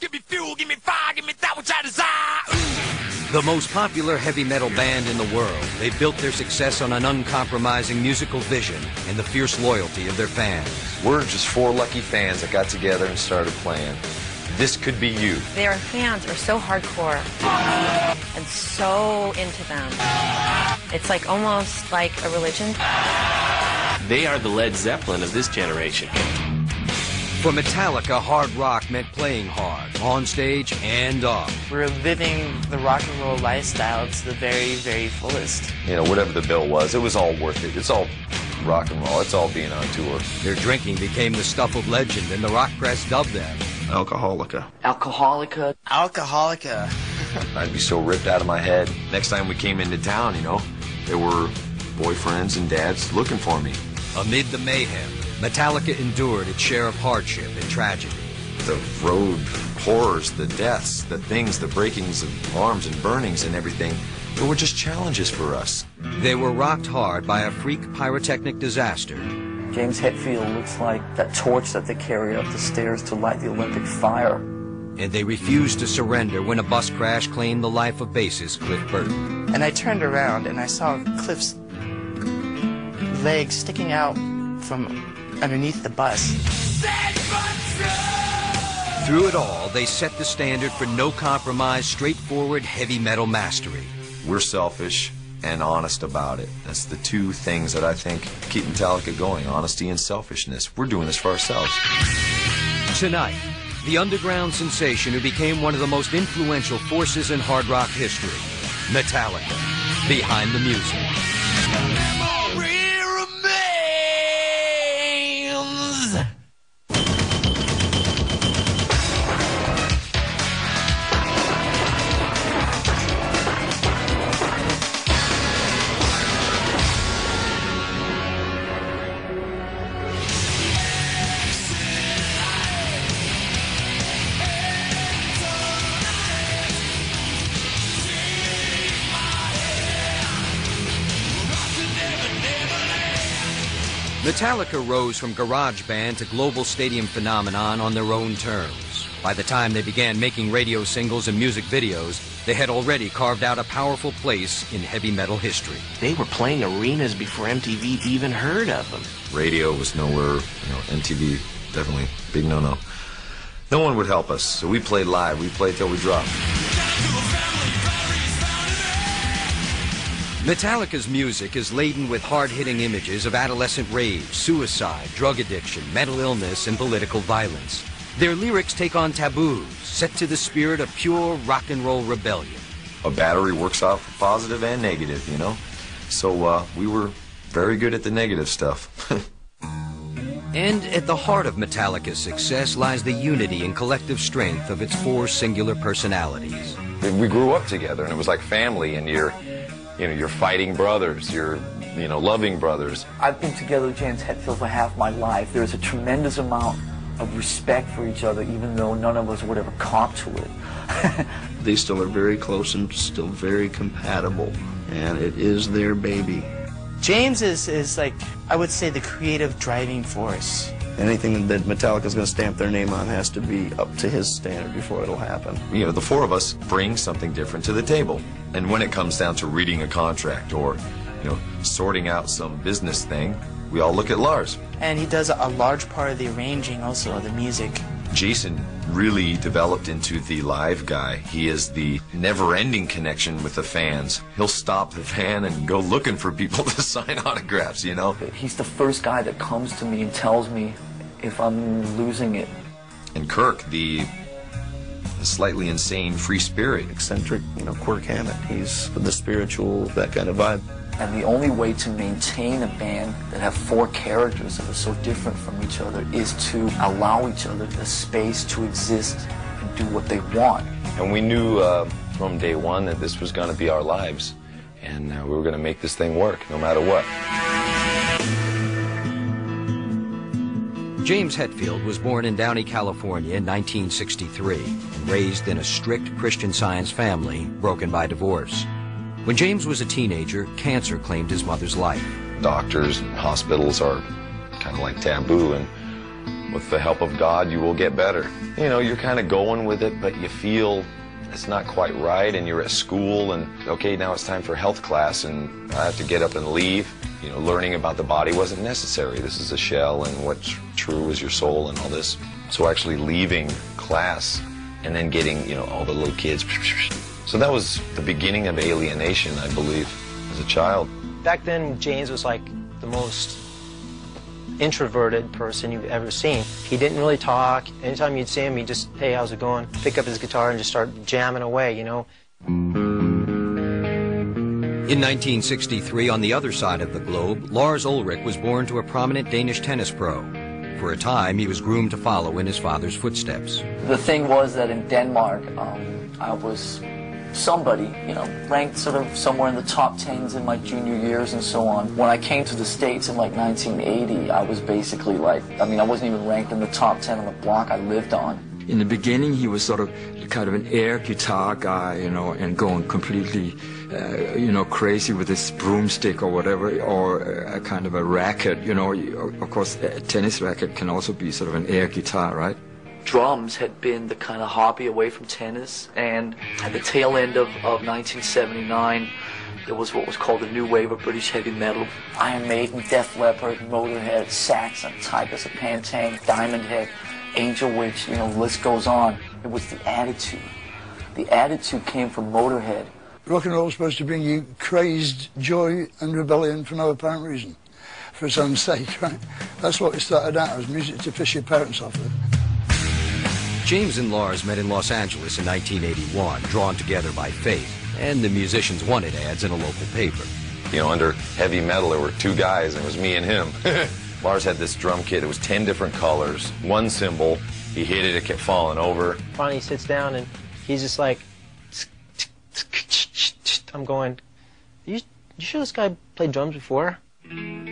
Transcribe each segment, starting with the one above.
Give me fuel, give me fire, give me that which I desire. The most popular heavy metal band in the world, they built their success on an uncompromising musical vision and the fierce loyalty of their fans. We're just four lucky fans that got together and started playing. This could be you. Their fans are so hardcore and so into them. It's like almost like a religion. They are the Led Zeppelin of this generation. For Metallica, hard rock meant playing hard, on stage and off. We're living the rock and roll lifestyle to the very, very fullest. You know, whatever the bill was, it was all worth it. It's all rock and roll. It's all being on tour. Their drinking became the stuff of legend, and the rock press dubbed them Alcoholica. Alcoholica. Alcoholica. I'd be so ripped out of my head. Next time we came into town, you know, there were boyfriends and dads looking for me. Amid the mayhem, Metallica endured its share of hardship and tragedy. The road horrors, the deaths, the things, the breakings of arms and burnings and everything, they were just challenges for us. They were rocked hard by a freak pyrotechnic disaster. James Hetfield looks like that torch that they carry up the stairs to light the Olympic fire. And they refused to surrender when a bus crash claimed the life of bassist Cliff Burton. And I turned around and I saw Cliff's legs sticking out from underneath the bus. Through it all, they set the standard for no compromise, straightforward heavy metal mastery. We're selfish and honest about it. That's the two things that I think keep Metallica going honesty and selfishness. We're doing this for ourselves. Tonight, the underground sensation who became one of the most influential forces in hard rock history Metallica. Behind the music. Metallica rose from garage band to global stadium phenomenon on their own terms. By the time they began making radio singles and music videos, they had already carved out a powerful place in heavy metal history. They were playing arenas before MTV even heard of them. Radio was nowhere, you know, MTV definitely big no-no. No one would help us, so we played live. We played till we dropped. Metallica's music is laden with hard-hitting images of adolescent rage, suicide, drug addiction, mental illness, and political violence. Their lyrics take on taboos, set to the spirit of pure rock and roll rebellion. A battery works out for positive and negative, you know? So uh, we were very good at the negative stuff. and at the heart of Metallica's success lies the unity and collective strength of its four singular personalities. We grew up together, and it was like family, and you're you know, you're fighting brothers, you're, you know, loving brothers. I've been together with James Hetfield for half my life. There's a tremendous amount of respect for each other, even though none of us would ever comp to it. they still are very close and still very compatible, and it is their baby. James is, is like, I would say, the creative driving force. Anything that Metallica is going to stamp their name on has to be up to his standard before it'll happen. You know, the four of us bring something different to the table. And when it comes down to reading a contract or, you know, sorting out some business thing, we all look at Lars. And he does a large part of the arranging also of the music. Jason really developed into the live guy. He is the never-ending connection with the fans. He'll stop the fan and go looking for people to sign autographs, you know? He's the first guy that comes to me and tells me if I'm losing it. And Kirk, the slightly insane free spirit. Eccentric, you know, Kirk Hammett. He's the spiritual, that kind of vibe. And the only way to maintain a band that have four characters that are so different from each other is to allow each other the space to exist and do what they want. And we knew uh, from day one that this was going to be our lives. And uh, we were going to make this thing work no matter what. James Hetfield was born in Downey, California in 1963 and raised in a strict Christian Science family broken by divorce. When James was a teenager, cancer claimed his mother's life. Doctors and hospitals are kind of like taboo, and with the help of God, you will get better. You know, you're kind of going with it, but you feel it's not quite right, and you're at school, and okay, now it's time for health class, and I have to get up and leave. You know, learning about the body wasn't necessary. This is a shell, and what's true is your soul, and all this. So actually leaving class and then getting, you know, all the little kids. So that was the beginning of alienation, I believe, as a child. Back then, James was like the most introverted person you've ever seen. He didn't really talk. Anytime you'd see him, he'd just, hey, how's it going? Pick up his guitar and just start jamming away, you know? In 1963, on the other side of the globe, Lars Ulrich was born to a prominent Danish tennis pro. For a time, he was groomed to follow in his father's footsteps. The thing was that in Denmark, um, I was somebody, you know, ranked sort of somewhere in the top tens in my junior years and so on. When I came to the States in like 1980, I was basically like, I mean, I wasn't even ranked in the top 10 on the block I lived on. In the beginning, he was sort of kind of an air guitar guy, you know, and going completely, uh, you know, crazy with his broomstick or whatever, or a kind of a racket, you know. Of course, a tennis racket can also be sort of an air guitar, right? Drums had been the kind of hobby away from tennis. And at the tail end of, of 1979, there was what was called the new wave of British heavy metal. Iron Maiden, Def Leppard, Motorhead, Saxon, Tygers of Pan Tang, Diamond Head, Angel Witch, you know, the list goes on. It was the attitude. The attitude came from Motorhead. Rock and roll was supposed to bring you crazed joy and rebellion for no apparent reason, for its own sake, right? That's what it started out as, music to piss your parents off with. James and Lars met in Los Angeles in 1981, drawn together by fate, and the musicians wanted ads in a local paper. You know, under heavy metal, there were two guys, and it was me and him. Lars had this drum kit. It was 10 different colors, one cymbal. He hit it, it kept falling over. Finally, he sits down and he's just like, I'm going, you, you sure this guy played drums before?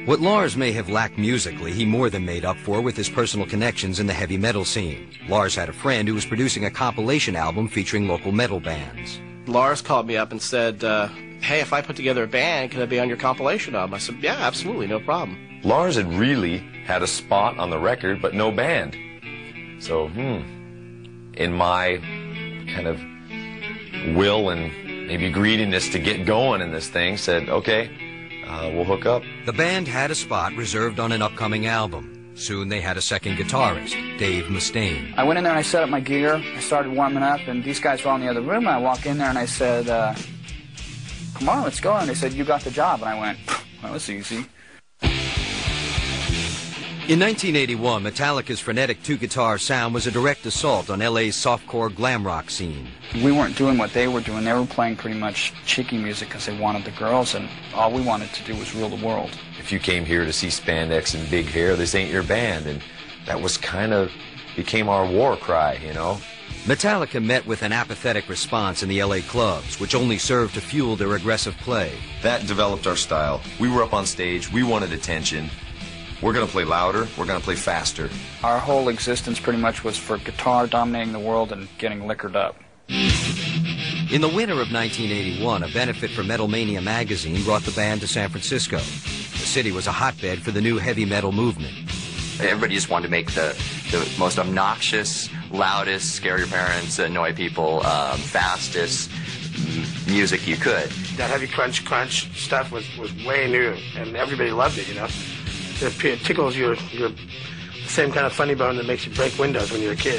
What Lars may have lacked musically, he more than made up for with his personal connections in the heavy metal scene. Lars had a friend who was producing a compilation album featuring local metal bands. Lars called me up and said, uh, hey, if I put together a band, can I be on your compilation album? I said, yeah, absolutely, no problem. Lars had really had a spot on the record, but no band. So, hmm, in my kind of will and maybe greediness to get going in this thing, said, okay, uh, we'll hook up. The band had a spot reserved on an upcoming album. Soon they had a second guitarist, Dave Mustaine. I went in there and I set up my gear. I started warming up, and these guys were all in the other room. I walk in there and I said, uh, "Come on, let's go." And they said, "You got the job." And I went, "That was easy." In 1981, Metallica's frenetic two-guitar sound was a direct assault on LA's softcore glam rock scene. We weren't doing what they were doing. They were playing pretty much cheeky music because they wanted the girls, and all we wanted to do was rule the world. If you came here to see spandex and big hair, this ain't your band, and that was kind of became our war cry, you know. Metallica met with an apathetic response in the LA clubs, which only served to fuel their aggressive play. That developed our style. We were up on stage, we wanted attention. We're going to play louder, we're going to play faster. Our whole existence pretty much was for guitar dominating the world and getting liquored up. In the winter of 1981, a benefit for Metal Mania magazine brought the band to San Francisco. The city was a hotbed for the new heavy metal movement. Everybody just wanted to make the, the most obnoxious, loudest, scare your parents, annoy people, um, fastest music you could. That heavy crunch crunch stuff was, was way new, and everybody loved it, you know. It tickles your, your same kind of funny bone that makes you break windows when you're a kid.